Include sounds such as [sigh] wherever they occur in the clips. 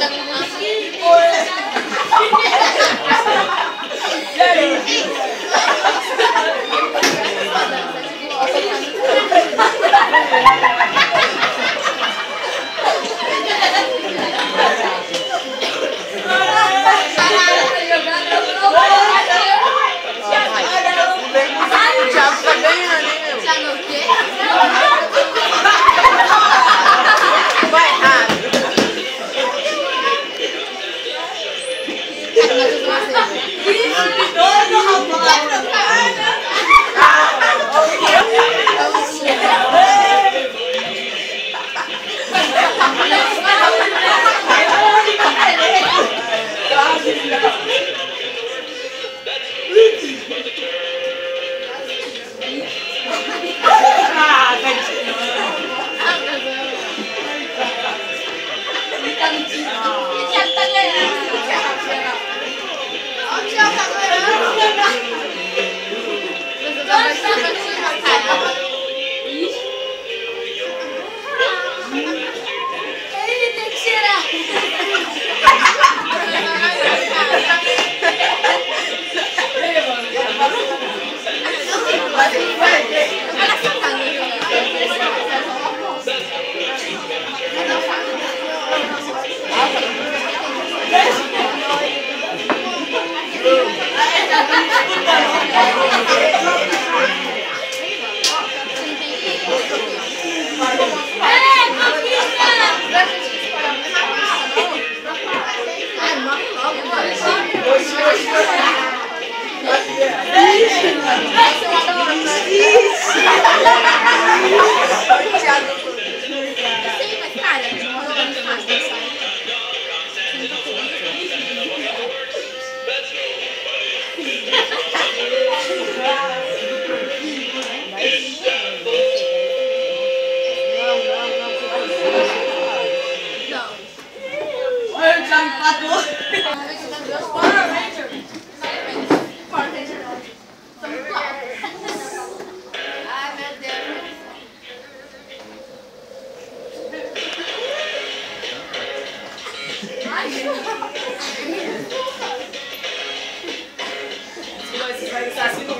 O [laughs] [laughs] Yeah. [laughs] Você vai estar assim no.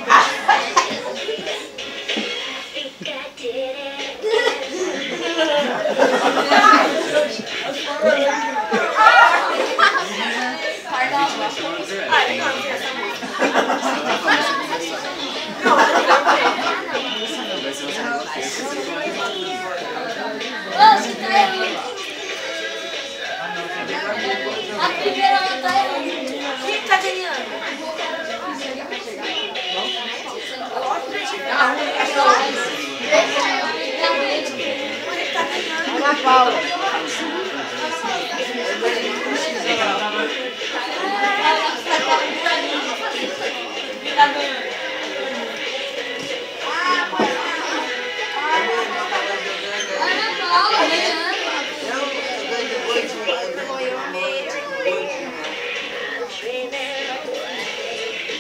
A primeira não tá aí. Quem tá ganhando? Ana Paula.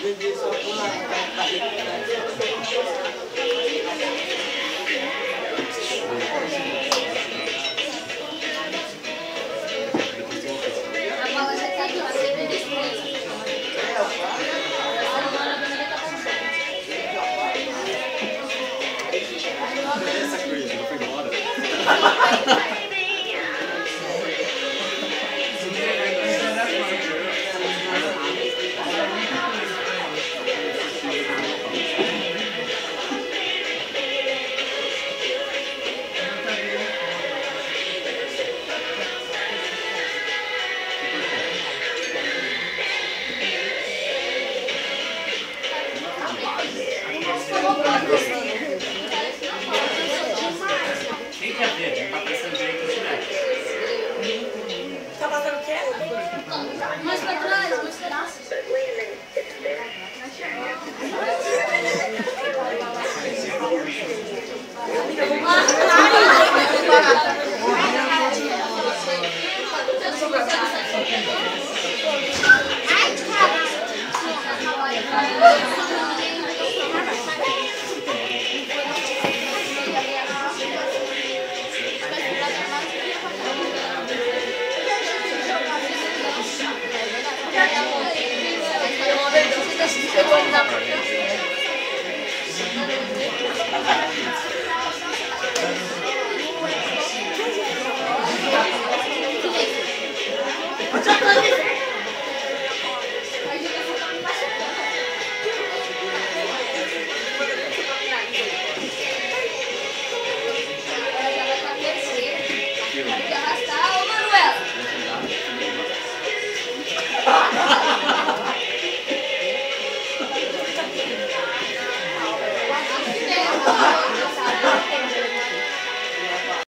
Essa coisa, não foi embora. [laughs] Quem quer ver? Não tá pensando direito no chinelo. Tá passando o quê? Mais pra trás, mais pra trás.